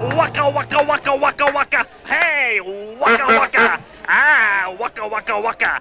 Waka waka waka waka waka. Hey, waka waka. Ah, waka waka waka.